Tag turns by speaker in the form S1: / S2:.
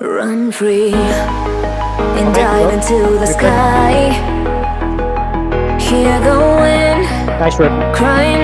S1: Run free and dive into the sky. Hear the wind
S2: Nice
S1: crying.